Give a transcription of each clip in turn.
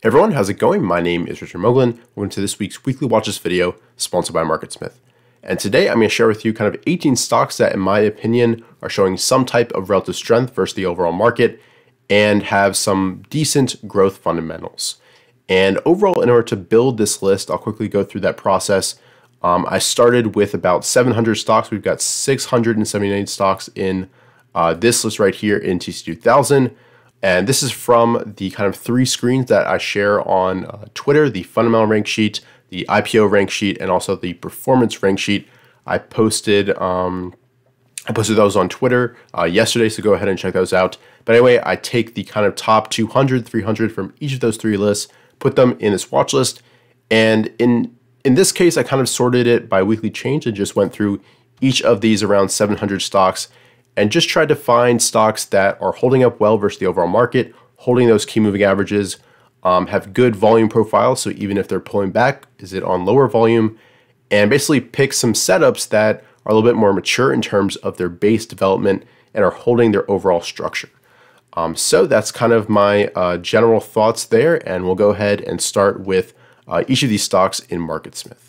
Hey everyone, how's it going? My name is Richard Moglen. Welcome to this week's Weekly Watches video, sponsored by MarketSmith. And today I'm going to share with you kind of 18 stocks that, in my opinion, are showing some type of relative strength versus the overall market and have some decent growth fundamentals. And overall, in order to build this list, I'll quickly go through that process. Um, I started with about 700 stocks. We've got 679 stocks in uh, this list right here in TC2000. And this is from the kind of three screens that I share on uh, Twitter, the fundamental rank sheet, the IPO rank sheet, and also the performance rank sheet. I posted um, I posted those on Twitter uh, yesterday, so go ahead and check those out. But anyway, I take the kind of top 200, 300 from each of those three lists, put them in this watch list, and in in this case, I kind of sorted it by weekly change and just went through each of these around 700 stocks and just tried to find stocks that are holding up well versus the overall market, holding those key moving averages, um, have good volume profiles. So even if they're pulling back, is it on lower volume? And basically pick some setups that are a little bit more mature in terms of their base development and are holding their overall structure. Um, so that's kind of my uh, general thoughts there. And we'll go ahead and start with uh, each of these stocks in MarketSmith.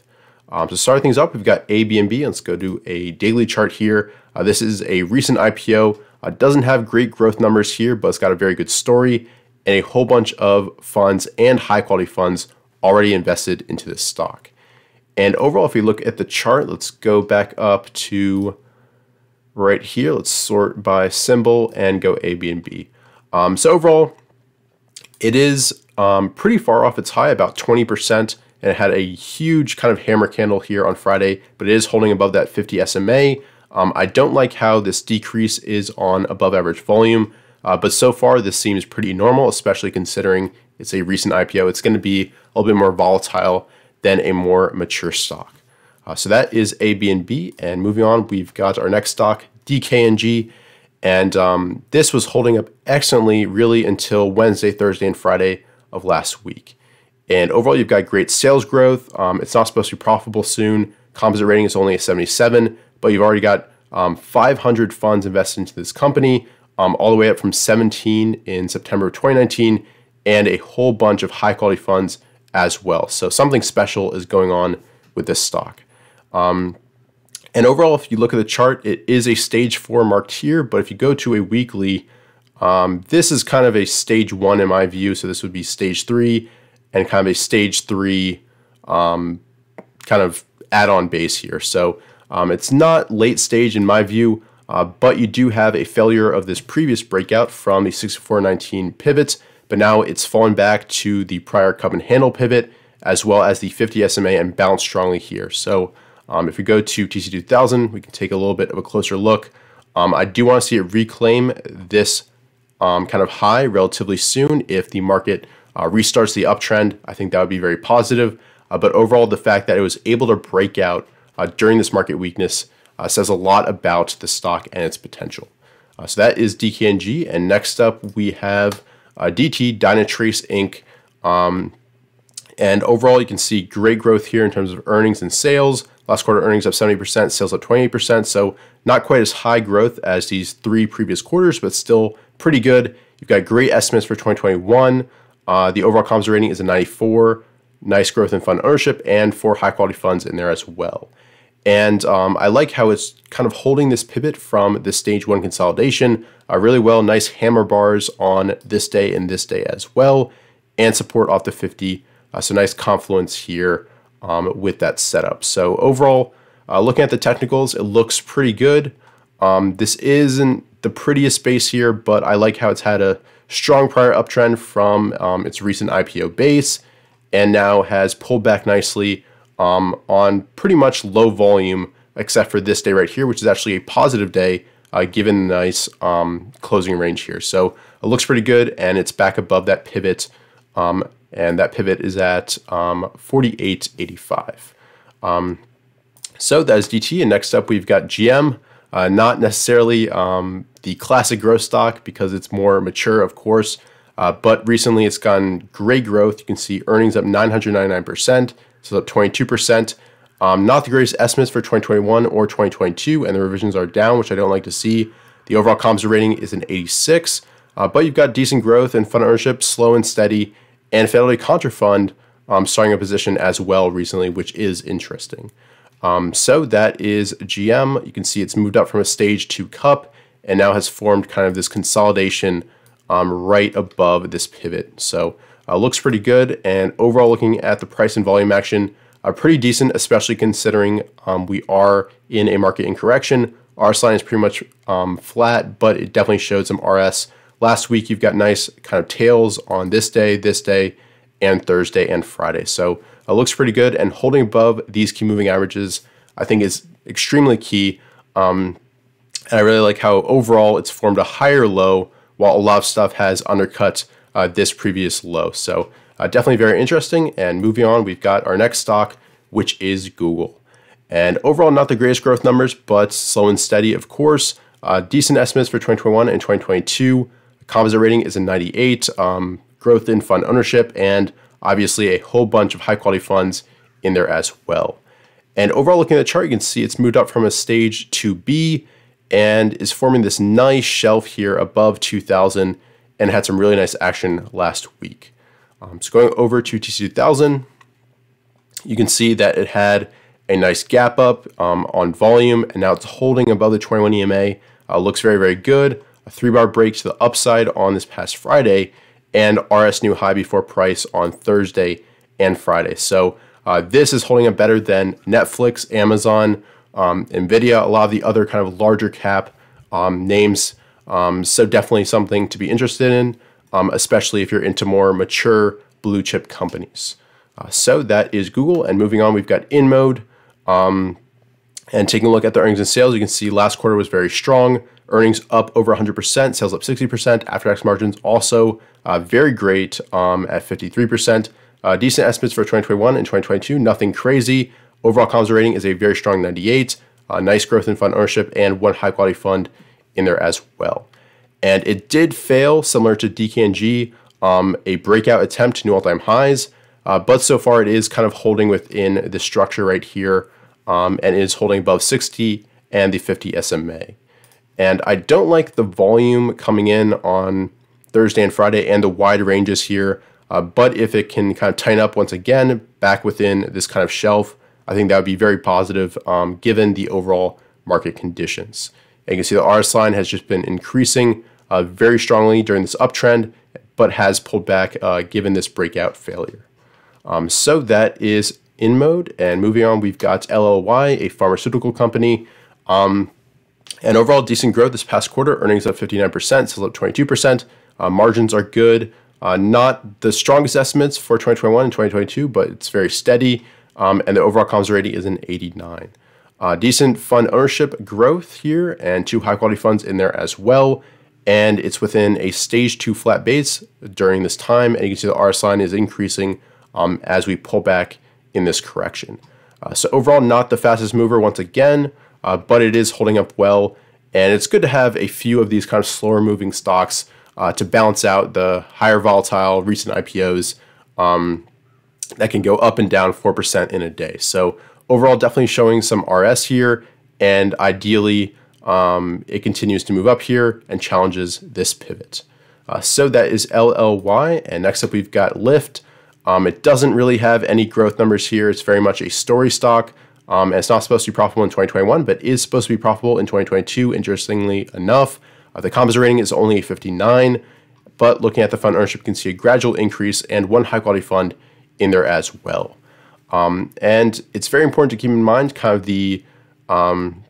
Um, to start things up, we've got ABNB. Let's go do a daily chart here. Uh, this is a recent IPO. Uh, doesn't have great growth numbers here, but it's got a very good story and a whole bunch of funds and high quality funds already invested into this stock. And overall, if we look at the chart, let's go back up to right here. Let's sort by symbol and go ABNB. Um, so overall, it is um, pretty far off its high, about 20% and it had a huge kind of hammer candle here on Friday, but it is holding above that 50 SMA. Um, I don't like how this decrease is on above average volume, uh, but so far this seems pretty normal, especially considering it's a recent IPO. It's going to be a little bit more volatile than a more mature stock. Uh, so that is ABNB, and moving on, we've got our next stock, DKNG, and um, this was holding up excellently really until Wednesday, Thursday, and Friday of last week. And overall, you've got great sales growth. Um, it's not supposed to be profitable soon. Composite rating is only a 77, but you've already got um, 500 funds invested into this company, um, all the way up from 17 in September of 2019, and a whole bunch of high quality funds as well. So something special is going on with this stock. Um, and overall, if you look at the chart, it is a stage four marked here, but if you go to a weekly, um, this is kind of a stage one in my view. So this would be stage three and kind of a stage three um, kind of add-on base here. So um, it's not late stage in my view, uh, but you do have a failure of this previous breakout from the 6419 pivot, but now it's fallen back to the prior cup and handle pivot as well as the 50 SMA and bounced strongly here. So um, if we go to TC2000, we can take a little bit of a closer look. Um, I do want to see it reclaim this um, kind of high relatively soon if the market uh, restarts the uptrend, I think that would be very positive. Uh, but overall, the fact that it was able to break out uh, during this market weakness uh, says a lot about the stock and its potential. Uh, so that is DKNG. And next up, we have uh, DT, Dynatrace Inc. Um, and overall, you can see great growth here in terms of earnings and sales. Last quarter earnings up 70%, sales up 28%. So not quite as high growth as these three previous quarters, but still pretty good. You've got great estimates for 2021. Uh, the overall comms rating is a 94. Nice growth in fund ownership and four high quality funds in there as well. And um, I like how it's kind of holding this pivot from the stage one consolidation uh, really well. Nice hammer bars on this day and this day as well, and support off the 50. Uh, so nice confluence here um, with that setup. So overall, uh, looking at the technicals, it looks pretty good. Um, this isn't the prettiest space here, but I like how it's had a strong prior uptrend from um, its recent IPO base and now has pulled back nicely um, on pretty much low volume, except for this day right here, which is actually a positive day uh, given the nice um, closing range here. So it looks pretty good and it's back above that pivot. Um, and that pivot is at um, 48.85. Um, so that is DT. And next up, we've got GM. Uh, not necessarily um, the classic growth stock because it's more mature, of course. Uh, but recently it's gotten great growth. You can see earnings up 999%, so up 22%. Um, not the greatest estimates for 2021 or 2022, and the revisions are down, which I don't like to see. The overall composite rating is an 86, uh, but you've got decent growth and fund ownership, slow and steady, and Fidelity Contrafund um, starting a position as well recently, which is interesting. Um, so that is GM. You can see it's moved up from a stage to cup and now has formed kind of this consolidation um, right above this pivot. So uh, looks pretty good. And overall, looking at the price and volume action, uh, pretty decent, especially considering um, we are in a market in correction. RS line is pretty much um, flat, but it definitely showed some RS. Last week, you've got nice kind of tails on this day, this day, and Thursday and Friday. So it looks pretty good. And holding above these key moving averages, I think is extremely key. Um, and I really like how overall it's formed a higher low while a lot of stuff has undercut uh, this previous low. So uh, definitely very interesting. And moving on, we've got our next stock, which is Google. And overall, not the greatest growth numbers, but slow and steady, of course. Uh, decent estimates for 2021 and 2022. Composite rating is a 98. Um, growth in fund ownership, and obviously a whole bunch of high quality funds in there as well. And overall, looking at the chart, you can see it's moved up from a stage 2B and is forming this nice shelf here above 2000 and had some really nice action last week. Um, so going over to TC2000, you can see that it had a nice gap up um, on volume and now it's holding above the 21 EMA. Uh, looks very, very good. A three bar break to the upside on this past Friday and RS new high before price on Thursday and Friday. So uh, this is holding up better than Netflix, Amazon, um, Nvidia, a lot of the other kind of larger cap um, names. Um, so definitely something to be interested in, um, especially if you're into more mature blue chip companies. Uh, so that is Google. And moving on, we've got InMode. Um, and taking a look at the earnings and sales, you can see last quarter was very strong. Earnings up over 100%, sales up 60%. After tax margins also uh, very great um, at 53%. Uh, decent estimates for 2021 and 2022, nothing crazy. Overall composite rating is a very strong 98. Uh, nice growth in fund ownership and one high quality fund in there as well. And it did fail, similar to DKNG, um, a breakout attempt to new all time highs. Uh, but so far, it is kind of holding within the structure right here um, and is holding above 60 and the 50 SMA. And I don't like the volume coming in on Thursday and Friday and the wide ranges here. Uh, but if it can kind of tighten up once again back within this kind of shelf, I think that would be very positive um, given the overall market conditions. And you can see the RS line has just been increasing uh, very strongly during this uptrend, but has pulled back uh, given this breakout failure. Um, so that is InMode. And moving on, we've got LLY, a pharmaceutical company. Um, and overall, decent growth this past quarter, earnings up 59%, still up 22%. Uh, margins are good. Uh, not the strongest estimates for 2021 and 2022, but it's very steady. Um, and the overall comms rating is an 89. Uh, decent fund ownership growth here and two high quality funds in there as well. And it's within a stage two flat base during this time. And you can see the RS line is increasing um, as we pull back in this correction. Uh, so overall, not the fastest mover once again, uh, but it is holding up well. And it's good to have a few of these kind of slower moving stocks uh, to balance out the higher volatile recent IPOs um, that can go up and down 4% in a day. So overall, definitely showing some RS here, and ideally, um, it continues to move up here and challenges this pivot. Uh, so that is LLY, and next up we've got Lyft. Um, it doesn't really have any growth numbers here. It's very much a story stock. Um, and it's not supposed to be profitable in 2021, but is supposed to be profitable in 2022, interestingly enough. Uh, the composite rating is only 59, but looking at the fund ownership, you can see a gradual increase and one high quality fund in there as well. Um, and it's very important to keep in mind kind of the um,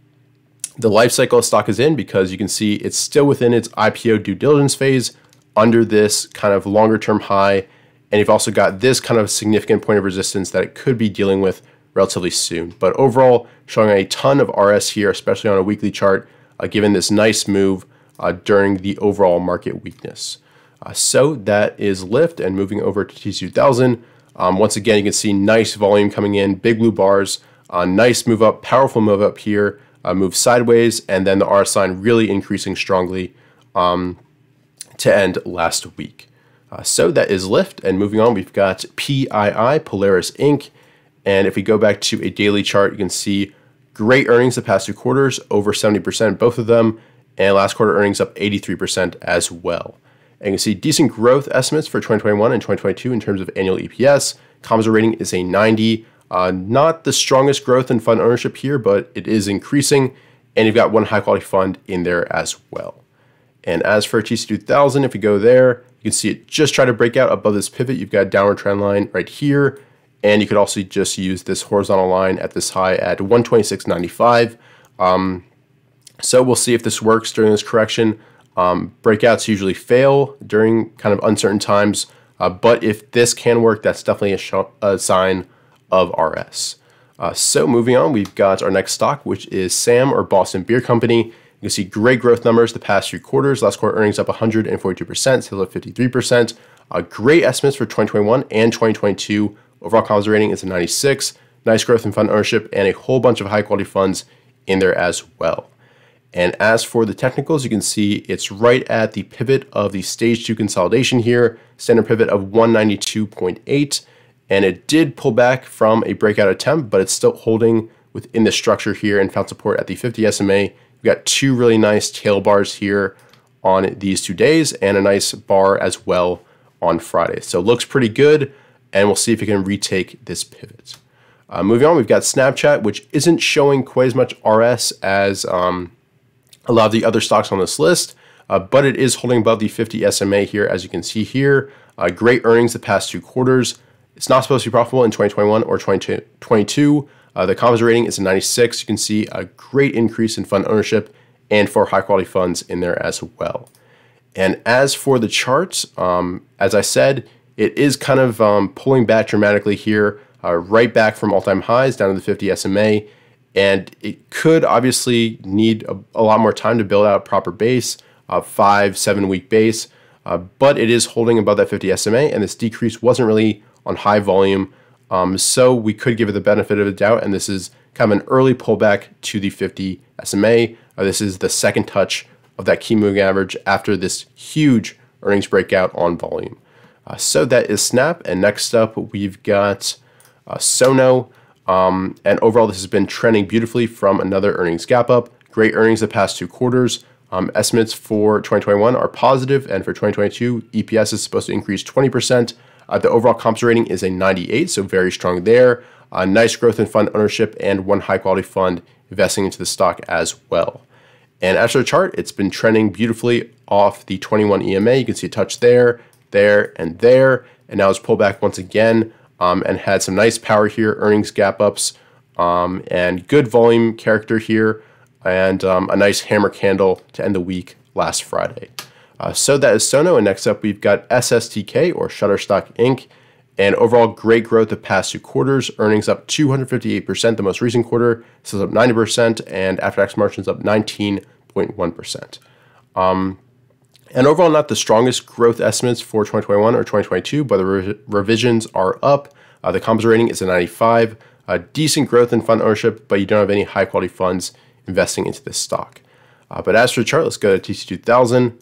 the life cycle stock is in because you can see it's still within its IPO due diligence phase under this kind of longer term high. And you've also got this kind of significant point of resistance that it could be dealing with relatively soon. But overall, showing a ton of RS here, especially on a weekly chart, uh, given this nice move uh, during the overall market weakness. Uh, so that is Lyft and moving over to TC2000. Um, once again, you can see nice volume coming in, big blue bars, uh, nice move up, powerful move up here, uh, move sideways, and then the RS line really increasing strongly um, to end last week. Uh, so that is Lyft, and moving on, we've got PII, Polaris Inc. And if we go back to a daily chart, you can see great earnings the past two quarters, over 70%, both of them, and last quarter earnings up 83% as well. And you can see decent growth estimates for 2021 and 2022 in terms of annual EPS. Composite rating is a 90. Uh, not the strongest growth in fund ownership here, but it is increasing. And you've got one high quality fund in there as well. And as for TC2000, if we go there, you can see it just try to break out above this pivot. You've got a downward trend line right here. And you could also just use this horizontal line at this high at 126.95. Um, so we'll see if this works during this correction. Um, breakouts usually fail during kind of uncertain times, uh, but if this can work, that's definitely a, a sign of RS. Uh, so moving on, we've got our next stock, which is SAM or Boston Beer Company. You can see great growth numbers the past few quarters. Last quarter earnings up 142%, sales up 53%. Uh, great estimates for 2021 and 2022. Overall composite rating is a 96. Nice growth in fund ownership and a whole bunch of high quality funds in there as well. And as for the technicals, you can see it's right at the pivot of the stage two consolidation here, standard pivot of 192.8. And it did pull back from a breakout attempt, but it's still holding within the structure here and found support at the 50 SMA. We've got two really nice tail bars here on these two days and a nice bar as well on Friday. So looks pretty good, and we'll see if we can retake this pivot. Uh, moving on, we've got Snapchat, which isn't showing quite as much RS as um, a lot of the other stocks on this list, uh, but it is holding above the 50 SMA here, as you can see here. Uh, great earnings the past two quarters. It's not supposed to be profitable in 2021 or 2022. Uh, the composite rating is a 96. You can see a great increase in fund ownership and for high quality funds in there as well. And as for the charts, um, as I said, it is kind of um, pulling back dramatically here, uh, right back from all time highs down to the 50 SMA and it could obviously need a, a lot more time to build out a proper base, a five, seven week base, uh, but it is holding above that 50 SMA, and this decrease wasn't really on high volume. Um, so we could give it the benefit of the doubt, and this is kind of an early pullback to the 50 SMA. Uh, this is the second touch of that key moving average after this huge earnings breakout on volume. Uh, so that is Snap, and next up we've got uh, Sono. Um, and overall, this has been trending beautifully from another earnings gap up. Great earnings the past two quarters. Um, estimates for 2021 are positive, and for 2022, EPS is supposed to increase 20%. Uh, the overall comps rating is a 98, so very strong there. Uh, nice growth in fund ownership and one high quality fund investing into the stock as well. And as for the chart, it's been trending beautifully off the 21 EMA. You can see a touch there, there, and there. And now it's pulled back once again um, and had some nice power here, earnings gap ups, um, and good volume character here, and um, a nice hammer candle to end the week last Friday. Uh, so that is Sono, and next up we've got SSTK or Shutterstock Inc. And overall, great growth the past two quarters. Earnings up 258% the most recent quarter. This is up 90%, and after tax margins up 19.1%. Um, and overall, not the strongest growth estimates for 2021 or 2022, but the re revisions are up. Uh, the composite rating is a 95. A decent growth in fund ownership, but you don't have any high quality funds investing into this stock. Uh, but as for the chart, let's go to TC2000.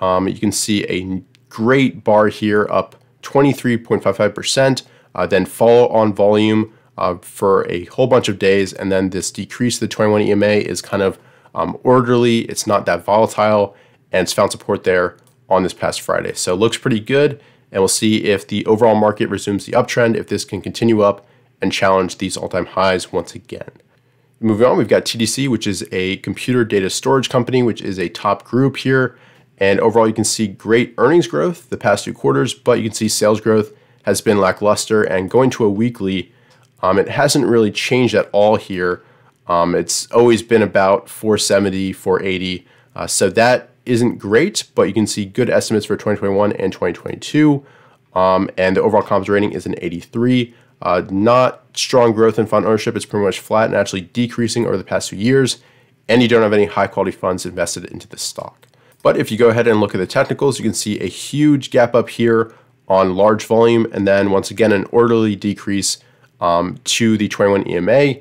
Um, you can see a great bar here up 23.55%, uh, then follow on volume uh, for a whole bunch of days. And then this decrease, the 21 EMA, is kind of um, orderly. It's not that volatile and it's found support there on this past Friday. So it looks pretty good, and we'll see if the overall market resumes the uptrend, if this can continue up and challenge these all-time highs once again. Moving on, we've got TDC, which is a computer data storage company, which is a top group here. And overall, you can see great earnings growth the past two quarters, but you can see sales growth has been lackluster. And going to a weekly, um, it hasn't really changed at all here. Um, it's always been about 470, 480. Uh, so that isn't great, but you can see good estimates for 2021 and 2022. Um, and the overall comps rating is an 83. Uh, not strong growth in fund ownership. It's pretty much flat and actually decreasing over the past few years. And you don't have any high quality funds invested into this stock. But if you go ahead and look at the technicals, you can see a huge gap up here on large volume. And then once again, an orderly decrease um, to the 21 EMA.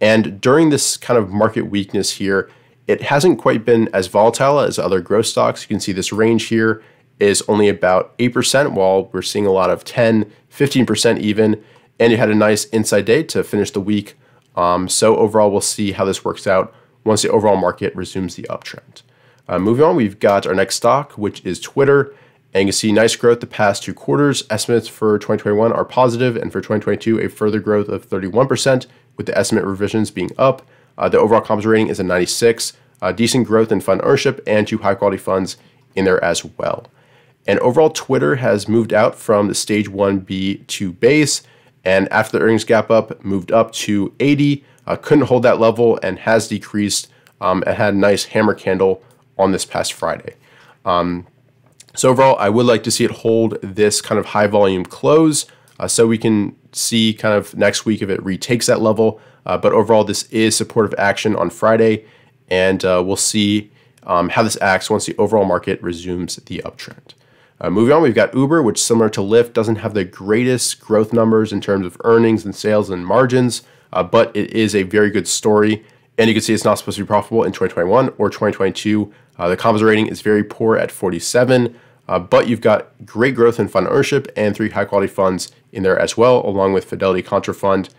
And during this kind of market weakness here, it hasn't quite been as volatile as other growth stocks. You can see this range here is only about 8%, while we're seeing a lot of 10, 15% even. And you had a nice inside day to finish the week. Um, so overall, we'll see how this works out once the overall market resumes the uptrend. Uh, moving on, we've got our next stock, which is Twitter. And you can see nice growth the past two quarters. Estimates for 2021 are positive, and for 2022, a further growth of 31%, with the estimate revisions being up. Uh, the overall comps rating is a 96. Uh, decent growth in fund ownership and two high quality funds in there as well. And overall, Twitter has moved out from the stage 1B to base, and after the earnings gap up, moved up to 80. Uh, couldn't hold that level and has decreased. Um, it had a nice hammer candle on this past Friday. Um, so overall, I would like to see it hold this kind of high volume close uh, so we can see kind of next week if it retakes that level. Uh, but overall, this is supportive action on Friday, and uh, we'll see um, how this acts once the overall market resumes the uptrend. Uh, moving on, we've got Uber, which similar to Lyft doesn't have the greatest growth numbers in terms of earnings and sales and margins, uh, but it is a very good story. And you can see it's not supposed to be profitable in 2021 or 2022. Uh, the comps rating is very poor at 47, uh, but you've got great growth in fund ownership and three high quality funds in there as well, along with Fidelity Contrafund.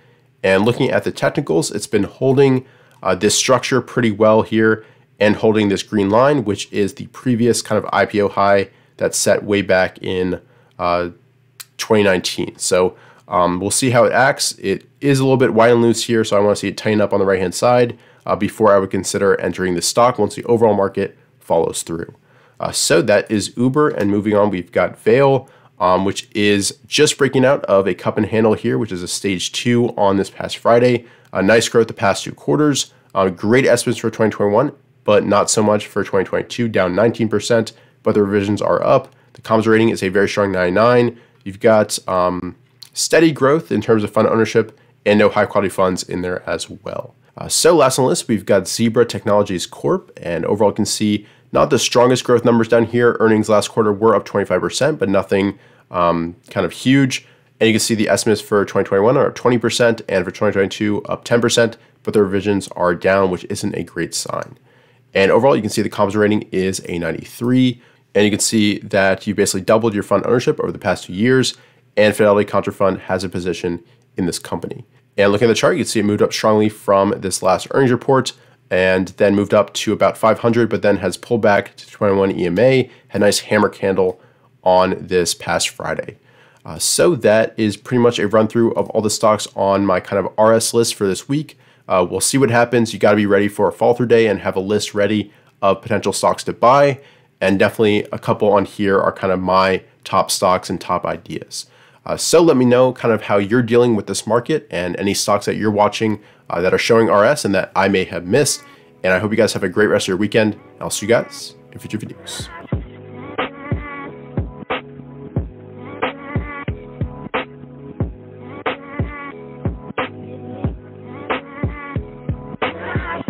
And looking at the technicals, it's been holding uh, this structure pretty well here and holding this green line, which is the previous kind of IPO high that's set way back in uh, 2019. So um, we'll see how it acts. It is a little bit wide and loose here, so I want to see it tighten up on the right hand side uh, before I would consider entering the stock once the overall market follows through. Uh, so that is Uber, and moving on, we've got Vale, um, which is just breaking out of a cup and handle here, which is a stage two on this past Friday. A nice growth the past two quarters. Uh, great estimates for 2021, but not so much for 2022, down 19%, but the revisions are up. The comms rating is a very strong 99. You've got um, steady growth in terms of fund ownership and no high quality funds in there as well. Uh, so last on the list, we've got Zebra Technologies Corp, and overall you can see not the strongest growth numbers down here. Earnings last quarter were up 25%, but nothing um, kind of huge. And you can see the estimates for 2021 are up 20% and for 2022 up 10%, but the revisions are down, which isn't a great sign. And overall, you can see the comps rating is a 93. And you can see that you basically doubled your fund ownership over the past two years, and Fidelity Contrafund has a position in this company. And looking at the chart, you can see it moved up strongly from this last earnings report and then moved up to about 500, but then has pulled back to 21 EMA, had a nice hammer candle on this past Friday. Uh, so that is pretty much a run through of all the stocks on my kind of RS list for this week. Uh, we'll see what happens. You got to be ready for a follow through day and have a list ready of potential stocks to buy. And definitely a couple on here are kind of my top stocks and top ideas. Uh, so let me know kind of how you're dealing with this market and any stocks that you're watching uh, that are showing RS and that I may have missed. And I hope you guys have a great rest of your weekend. I'll see you guys in future videos.